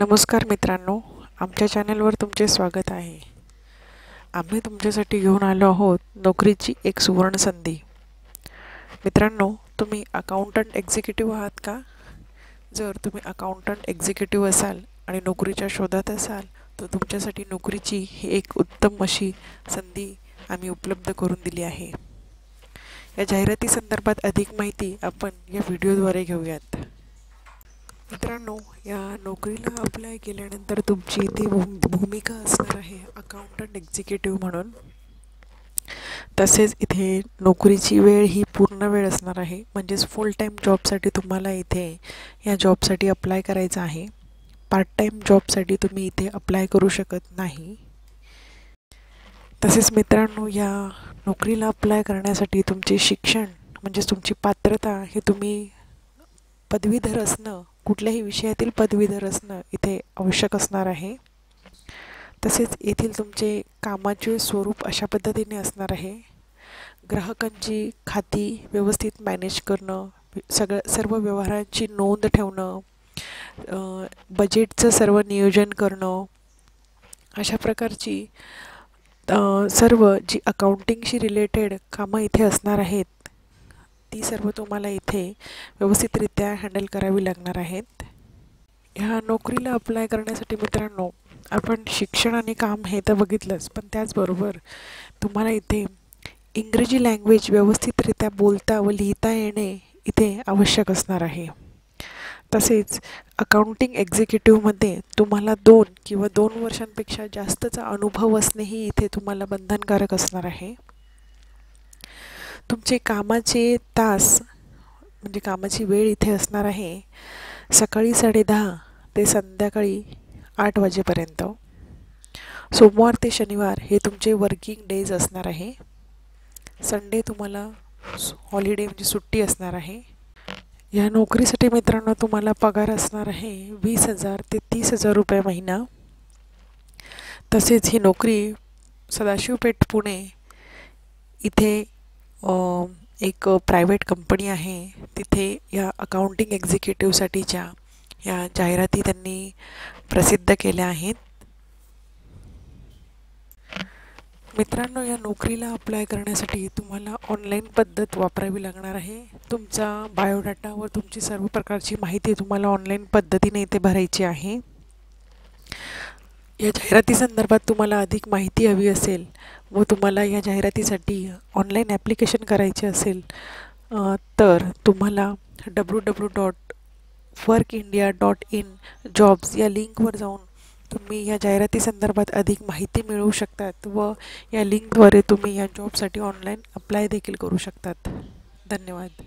नमस्कार मित्रांनो आमच्या चॅनलवर तुमचे स्वागत आहे. आम्ही तुमच्यासाठी घेऊन आलो आहोत नोकरीची एक सुवर्ण संधी. मित्रांनो तुम्ही अकाउंटंट एक्झिक्युटिव्ह आहात का? जर तुम्ही अकाउंटंट एक्झिक्युटिव्ह असाल आणि नोकरीच्या शोधात असाल तर तुमच्यासाठी नोकरीची ही एक उत्तम अशी संधी आम्ही उपलब्ध करून दिली आहे. या जाहिराती संदर्भात अधिक माहिती आपण या व्हिडिओद्वारे घेऊयात. मित्रांनो या नोकरीला अप्लाय केल्यानंतर तुमची इथे भूमिका असणार आहे अकाउंटंट एक्झिक्युटिव्ह म्हणून. तसेच इथे नोकरीची वेळ ही पूर्ण वेळ असणार आहे. म्हणजेच फुल टाईम जॉबसाठी तुम्हाला इथे या जॉबसाठी अप्लाय करायचं आहे. पार्ट टाईम जॉबसाठी तुम्ही इथे अप्लाय करू शकत नाही. तसेच मित्रांनो या नोकरीला अप्लाय करण्यासाठी तुमचे शिक्षण म्हणजेच तुमची पात्रता हे तुम्ही पदवीधर असणं कुठल्याही विषयातील पदवीधर असणं इथे आवश्यक असणार आहे. तसेच येथील तुमचे कामाचे स्वरूप अशा पद्धतीने असणार आहे. ग्राहकांची खाती व्यवस्थित मॅनेज करणं सगळं सर्व व्यवहारांची नोंद ठेवणं बजेटचं सर्व नियोजन करणं अशा प्रकारची सर्व जी अकाउंटिंगशी रिलेटेड कामं इथे असणार आहेत. ती सर्व तुम्हाला इथे व्यवस्थितरित्या हँडल करावी लागणार आहेत. ह्या नोकरीला अप्लाय करण्यासाठी मित्रांनो आपण शिक्षण आणि काम हे तर बघितलंच पण त्याचबरोबर तुम्हाला इथे इंग्रजी लँग्वेज व्यवस्थितरित्या बोलता व लिहिता येणे इथे आवश्यक असणार आहे. तसेच अकाउंटिंग एक्झिक्युटिव्हमध्ये तुम्हाला दोन किंवा दोन वर्षांपेक्षा जास्तचा अनुभव असणेही इथे तुम्हाला बंधनकारक असणार आहे. तुमचे कामाचे तास म्हणजे कामाची वेळ इथे असणार आहे सकाळी साडेदहा ते संध्याकाळी आठ वाजेपर्यंत. सोमवार ते शनिवार हे तुमचे वर्किंग डेज असणार आहे. संडे तुम्हाला हॉलिडे म्हणजे सुट्टी असणार आहे. या नोकरीसाठी मित्रांनो तुम्हाला पगार असणार आहे वीस हजार ते तीस हजार रुपये महिना. तसेच ही नोकरी सदाशिवपेठ पुणे इथे एक प्रायव्हेट कंपनी आहे. तिथे या अकाउंटिंग एक्झिक्युटिव्हसाठीच्या या जाहिराती त्यांनी प्रसिद्ध केल्या आहेत. मित्रांनो या नोकरीला अप्लाय करण्यासाठी तुम्हाला ऑनलाईन पद्धत वापरावी लागणार आहे. तुमचा बायोडाटा व तुमची सर्व प्रकारची माहिती तुम्हाला ऑनलाईन पद्धतीने इथे भरायची आहे. या जाहिराती संदर्भात तुम्हाला अधिक माहिती हवी असेल व तुम्हाला या जाहिरातीसाठी ऑनलाईन ॲप्लिकेशन करायचे असेल तर तुम्हाला W W dot work India dot in jobs या लिंकवर जाऊन तुम्ही या जाहिराती संदर्भात अधिक माहिती मिळवू शकतात व या लिंकद्वारे तुम्ही या जॉबसाठी ऑनलाईन अप्लाय देखील करू शकतात. धन्यवाद.